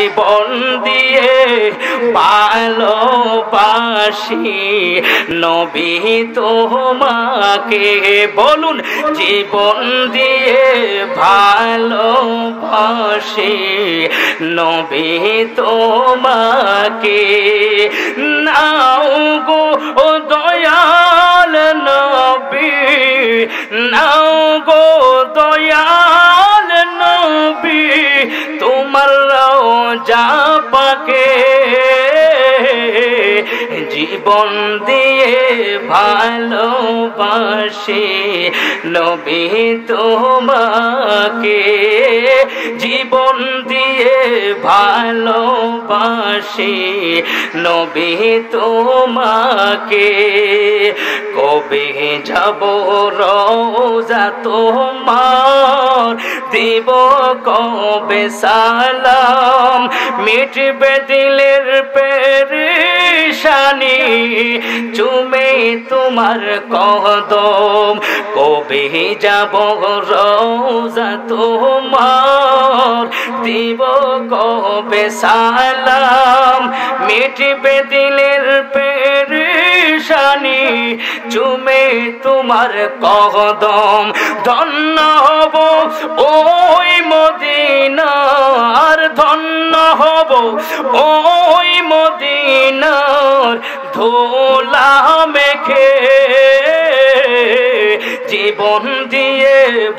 জীবন দিয়ে ভালোবাসি। নবী তোমাকে বলুন, জীবন দিয়ে ভালোবাসি। নবী তোমাকে নাও গো, ও দয়াল নবী, নাও তোমার যা পাকে। জীবন দিয়ে ভালোবাসে নবী তোমাকে। জীবন দিয়ে ভালোবাসে নবী তোমাকে। কবে যাব রোজা তোমার? দিব কবে সালাম? মিটবে দিলের পেরেশানি, চুমে তোমার কদম। কবে যাব রোজা তোমার? দিব কবে সালাম? মিটবে দিলের পেরেশানি চুমে তোমার কদম ধন্য হব ওই মদিনার, ধন্য হব ওই মদিনার ধোলা মেখে। জীবন দিয়ে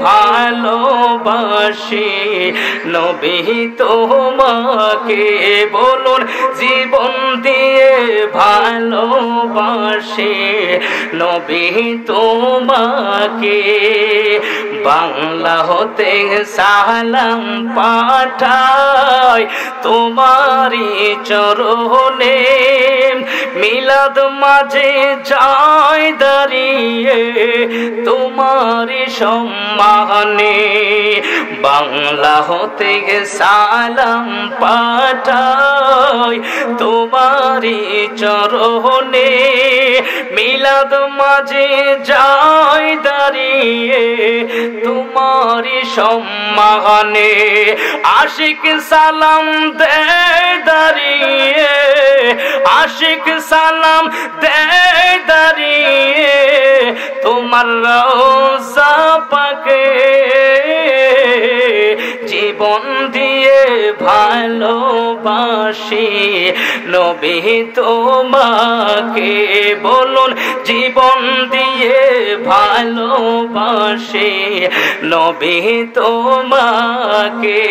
ভালোবাসি নবী তোমাকে বলুন, জীবন দিয়ে ভালোবাসি নবী তোমাকে। বাংলা হতে সালাম পাঠায় তোমারই চরণে। মিলাদ মাঝে যায় দাঁড়িয়ে তোমারি সম্মানে। বাংলা হতে সালাম পাঠায় তোমারি চরণে। মিলাদ মাঝে যায় দাঁড়িয়ে তোমারি সম্মানে। আশিক সালাম দে দাঁড়িয়ে আশিক সালাম দে দাঁড়িয়ে তোমার পাকে। জীবন দিয়ে ভালোবাসি নবী তোমাকে। বলুন, জীবন দিয়ে ভালোবাসি নবী তোমাকে।